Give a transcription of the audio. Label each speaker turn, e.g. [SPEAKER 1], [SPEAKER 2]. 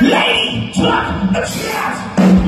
[SPEAKER 1] Lady took a chance.